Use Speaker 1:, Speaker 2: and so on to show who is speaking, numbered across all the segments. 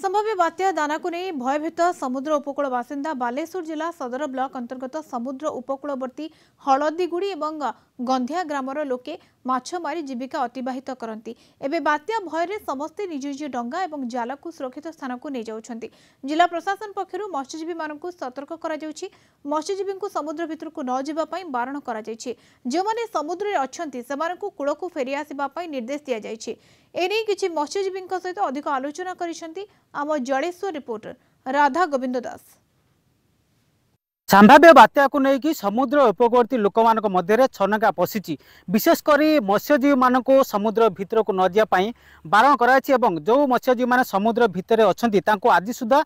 Speaker 1: ସମ୍ଭାବ୍ୟ ବାତ୍ୟା ଦାନାକୁ ନେଇ ଭୟଭୀତ ସମୁଦ୍ର ଉପକୂଳ ବାସିନ୍ଦା ବାଲେଶ୍ୱର ଜିଲ୍ଲା ସଦର ବ୍ଲକ ଅନ୍ତର୍ଗତ ସମୁଦ୍ର ଉପକୂଳବର୍ତ୍ତୀ ହଳଦୀଗୁଡ଼ି ଏବଂ ଗନ୍ଧିଆ ଗ୍ରାମର ଲୋକେ ମାଛ ମାରି ଜୀବିକା ଅତିବାହିତ କରନ୍ତି। ଏବେ ବାତ୍ୟା ଭୟରେ ସମସ୍ତେ ନିଜ ନିଜ ଡଙ୍ଗା ଏବଂ ଜାଲକୁ ସୁରକ୍ଷିତ ସ୍ଥାନକୁ ନେଇଯାଉଛନ୍ତି। ଜିଲ୍ଲା ପ୍ରଶାସନ ପକ୍ଷରୁ ମତ୍ସ୍ୟଜୀବୀମାନଙ୍କୁ ସତର୍କ କରାଯାଉଛି। ମତ୍ସ୍ୟଜୀବୀଙ୍କୁ ସମୁଦ୍ର ଭିତରକୁ ନ ଯିବା ପାଇଁ ବାରଣ କରାଯାଇଛି। ଯେଉଁମାନେ ସମୁଦ୍ରରେ ଅଛନ୍ତି ସେମାନଙ୍କୁ କୂଳକୁ ଫେରିଆସିବା ପାଇଁ ନିର୍ଦ୍ଦେଶ ଦିଆଯାଇଛି। ଏନେଇ କିଛି ମତ୍ସ୍ୟଜୀବୀଙ୍କ ସହିତ ଅଧିକ ଆଲୋଚନା କରିଛନ୍ତି ଆମ ଜଳେଶ୍ୱର ରିପୋର୍ଟର ରାଧା ଗୋବିନ୍ଦ ଦାସ।
Speaker 2: ସମ୍ଭାବ୍ୟ ବାତ୍ୟାକୁ ନେଇକି ସମୁଦ୍ର ଉପକୂଳବର୍ତ୍ତୀ ଲୋକମାନଙ୍କ ମଧ୍ୟରେ ଛନକା ପଶିଛି। ବିଶେଷ କରି ମତ୍ସ୍ୟଜୀବୀମାନଙ୍କୁ ସମୁଦ୍ର ଭିତରକୁ ନ ଯିବା ପାଇଁ ବାରଣ କରାଯାଇଛି ଏବଂ ଯେଉଁ ମତ୍ସ୍ୟଜୀବୀମାନେ ସମୁଦ୍ର ଭିତରେ ଅଛନ୍ତି ତାଙ୍କୁ ଆଜି ସୁଦ୍ଧା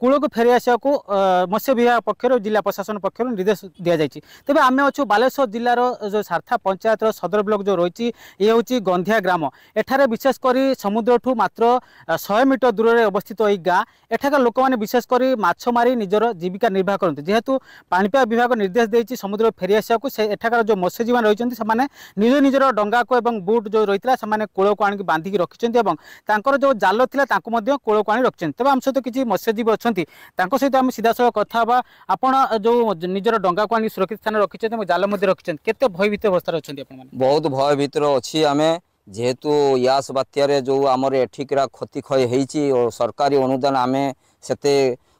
Speaker 2: କୂଳକୁ ଫେରି ଆସିବାକୁ ଅ, ମତ୍ସ୍ୟ ବିଭାଗ ପକ୍ଷରୁ ଜିଲ୍ଲା ପ୍ରଶାସନ ପକ୍ଷରୁ ନିର୍ଦ୍ଦେଶ ଦିଆଯାଇଛି। ତେବେ ଆମେ ଅଛୁ ବାଲେଶ୍ୱର ଜିଲ୍ଲାର ଯେଉଁ ସାର୍ଥା ପଞ୍ଚାୟତର ସଦର ବ୍ଲକ ଯେଉଁ ରହିଛି ଇଏ ହେଉଛି ଗନ୍ଧିଆ ଗ୍ରାମ। ଏଠାରେ ବିଶେଷ କରି ସମୁଦ୍ରଠୁ ମାତ୍ର ଅ, ଶହେ ମିଟର ଦୂରରେ ଅବସ୍ଥିତ ଏହି ଗାଁ। ଏଠାକାର ଲୋକମାନେ ବିଶେଷ କରି ମାଛ ମାରି ନିଜର ଜୀବିକା ନିର୍ବାହ କରନ୍ତି। ଯେହେତୁ ପାଣିପାଗ ବିଭାଗ ନିର୍ଦ୍ଦେଶ ଦେଇଛି ସମୁଦ୍ର ଫେରି ଆସିବାକୁ ସେ ଏଠାକାର ଯେଉଁ ମତ୍ସ୍ୟଜୀବୀମାନେ ରହିଛନ୍ତି ସେମାନେ ନିଜ ନିଜର ଡଙ୍ଗାକୁ ଏବଂ ବୁଟ୍ ଯେଉଁ ରହିଥିଲା ସେମାନେ କୂଳକୁ ଆଣିକି ବାନ୍ଧିକି ରଖିଛନ୍ତି ଏବଂ ତାଙ୍କର ଯେଉଁ ଜାଲ ଥିଲା ତାଙ୍କୁ ମଧ୍ୟ କୂଳକୁ ଆଣି ରଖିଛନ୍ତି। ତେବେ ଆମ ସହିତ କିଛି ମତ୍ସ୍ୟଜୀବୀ ଅଛନ୍ତି ତାଙ୍କ ସହିତ ଆମେ ସିଧାସଳଖ କଥା ହେବା। ଆପଣ ଯେଉଁ ନିଜର ଡଙ୍ଗାକୁ ଆଣି ସୁରକ୍ଷିତ ସ୍ଥାନରେ ରଖିଛନ୍ତି ଏବଂ ଜାଲ ମଧ୍ୟ ରଖିଛନ୍ତି କେତେ ଭୟଭୀତ ଅବସ୍ଥାରେ ଅଛନ୍ତି ଆପଣମାନେ?
Speaker 3: ବହୁତ ଭୟ ଭିତରେ ଅଛି ଆମେ। ଯେହେତୁ ୟାସ ବାତ୍ୟାରେ ଯେଉଁ ଆମର ଏଠିକିରା କ୍ଷତିକ୍ଷୟ ହେଇଛି ଓ ସରକାରୀ ଅନୁଦାନ ଆମେ ସେତେ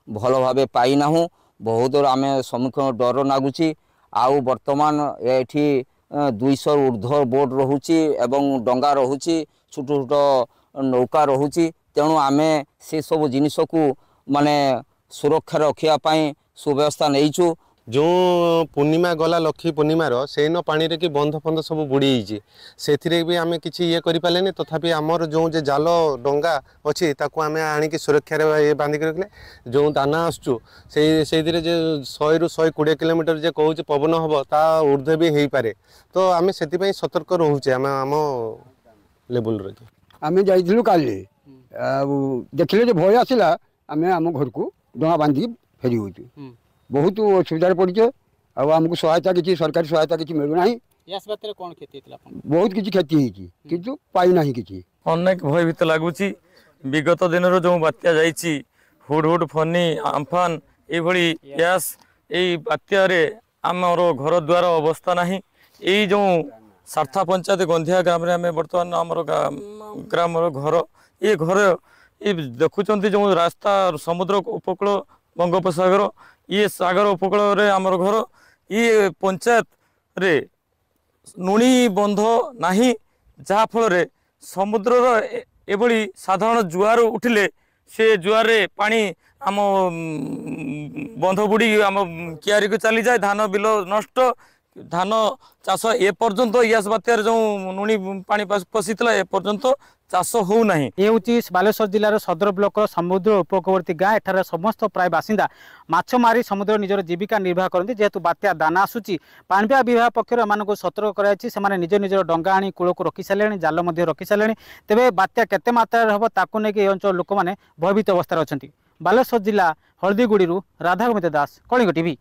Speaker 3: ଭଲ ଭାବେ ପାଇନାହୁଁ। ବହୁତ ଆମେ ସମ୍ମୁଖୀନ ଡର ଲାଗୁଛି ଆଉ ବର୍ତ୍ତମାନ ଏଠି ଦୁଇଶହ ଉର୍ଦ୍ଧ୍ୱ ବୋଟ୍ ରହୁଛି ଏବଂ ଡଙ୍ଗା ରହୁଛି ଛୋଟ ଛୋଟ ନୌକା ରହୁଛି। ତେଣୁ ଆମେ ସେସବୁ ଜିନିଷକୁ ମାନେ ସୁରକ୍ଷା ରଖିବା ପାଇଁ ସୁବ୍ୟବସ୍ଥା ନେଇଛୁ।
Speaker 4: ଯେଉଁ ପୂର୍ଣ୍ଣିମା ଗଲା ଲକ୍ଷ୍ମୀ ପୂର୍ଣ୍ଣିମାର ସେଇନ ପାଣିରେ କି ବନ୍ଧ ଫନ୍ଧ ସବୁ ବୁଡ଼ି ଯାଇଛି ସେଥିରେ ବି ଆମେ କିଛି ଇଏ କରିପାରିଲେନି। ତଥାପି ଆମର ଯେଉଁ ଯେ ଜାଲ ଡଙ୍ଗା ଅଛି ତାକୁ ଆମେ ଆଣିକି ସୁରକ୍ଷାରେ ଇଏ ବାନ୍ଧିକି ରଖିଲେ ଯେଉଁ ଦାନା ଆସୁଛୁ ସେଇ ସେଇଥିରେ ଯେ ଶହେରୁ ଶହେ କୋଡ଼ିଏ କିଲୋମିଟର ଯେ କହୁଛି ପବନ ହେବ ତା ଉର୍ଦ୍ଧ୍ୱ ବି ହେଇପାରେ। ତ ଆମେ ସେଥିପାଇଁ ସତର୍କ ରହୁଛେ ଆମେ ଆମ ଲେବୁଲ୍ରେ
Speaker 5: ଆମେ ଯାଇଥିଲୁ କାଲି। ଆଉ ଦେଖିଲେ ଯେ ଭୟ ଆସିଲା ଆମେ ଆମ ଘରକୁ ଡଙ୍ଗା ବାନ୍ଧିକି ଫେରି ହେଉଛୁ।
Speaker 2: ହୁଁ।
Speaker 5: ବହୁତ ଅସୁବିଧାରେ ପଡ଼ିଛେ। ଆଉ ଆମକୁ ସହାୟତା କିଛି ସରକାରୀ ସହାୟତା କିଛି ମିଳୁନାହିଁ
Speaker 2: ୟାସ ବାତ୍ୟାରେ କ'ଣ କ୍ଷତି ହେଇଥିଲା ଆପଣ
Speaker 5: ବହୁତ କିଛି କ୍ଷତି ହେଇଛି କିନ୍ତୁ ପାଇନାହିଁ କିଛି।
Speaker 6: ଅନେକ ଭୟଭୀତ ଲାଗୁଛି। ବିଗତ ଦିନର ଯେଉଁ ବାତ୍ୟା ଯାଇଛି ହୁଡ଼ ହୁଡ଼ ଫନି ଆମ୍ଫାନ ଏଇଭଳି ଗ୍ୟାସ୍ ଏଇ ବାତ୍ୟାରେ ଆମର ଘର ଦ୍ୱାର ଅବସ୍ଥା ନାହିଁ। ଏଇ ଯେଉଁ ସାର୍ଥା ପଞ୍ଚାୟତ ଗନ୍ଧିଆ ଗ୍ରାମରେ ଆମେ ବର୍ତ୍ତମାନ ଆମର ଗା- ଗ୍ରାମର ଘର ଏ ଘର ଏ ଦେଖୁଛନ୍ତି ଯେଉଁ ରାସ୍ତା ସମୁଦ୍ର ଉପକୂଳ ବଙ୍ଗୋପସାଗର ଇଏ ସାଗର ଉପକୂଳରେ ଆମର ଘର ଇଏ ପଞ୍ଚାୟତରେ ନୁଣି ବନ୍ଧ ନାହିଁ ଯାହାଫଳରେ ସମୁଦ୍ରର ଏଭଳି ସାଧାରଣ ଜୁଆର ଉଠିଲେ ସେ ଜୁଆରରେ ପାଣି ଆମ ବନ୍ଧ ବୁଡ଼ି ଆମ କିଆରିକୁ ଚାଲିଯାଏ ଧାନ ବିଲ ନଷ୍ଟ ଧାନ ଚାଷ ଏ ପର୍ଯ୍ୟନ୍ତ ୟାସ ବାତ୍ୟାରେ ଯେଉଁ ନୁଣି ପାଣି ପଶ- ପଶିଥିଲା ଏ ପର୍ଯ୍ୟନ୍ତ ଚାଷ ହେଉନାହିଁ।
Speaker 2: ଏ ହେଉଛି ବାଲେଶ୍ୱର ଜିଲ୍ଲାର ସଦର ବ୍ଲକର ସମୁଦ୍ର ଉପକୂଳବର୍ତ୍ତୀ ଗାଁ। ଏଠାରେ ସମସ୍ତ ପ୍ରାୟ ବାସିନ୍ଦା ମାଛ ମାରି ସମୁଦ୍ର ନିଜର ଜୀବିକା ନିର୍ବାହ କରନ୍ତି। ଯେହେତୁ ବାତ୍ୟା ଦାନା ଆସୁଛି ପାଣିପାଗ ବିଭାଗ ପକ୍ଷରୁ ଏମାନଙ୍କୁ ସତର୍କ କରାଯାଇଛି। ସେମାନେ ନିଜ ନିଜର ଡଙ୍ଗା ଆଣି କୂଳକୁ ରଖି ସାରିଲେଣି ଜାଲ ମଧ୍ୟ ରଖି ସାରିଲେଣି। ତେବେ ବାତ୍ୟା କେତେ ମାତ୍ରାରେ ହେବ ତାକୁ ନେଇକି ଏ ଅଞ୍ଚଳ ଲୋକମାନେ ଭୟଭୀତ ଅବସ୍ଥାରେ ଅଛନ୍ତି। ବାଲେଶ୍ୱର ଜିଲ୍ଲା ହଳଦୀଗୁଡ଼ିରୁ ରାଧାଗୋବିନ୍ଦ ଦାସ କଳିଙ୍ଗ ଟିଭି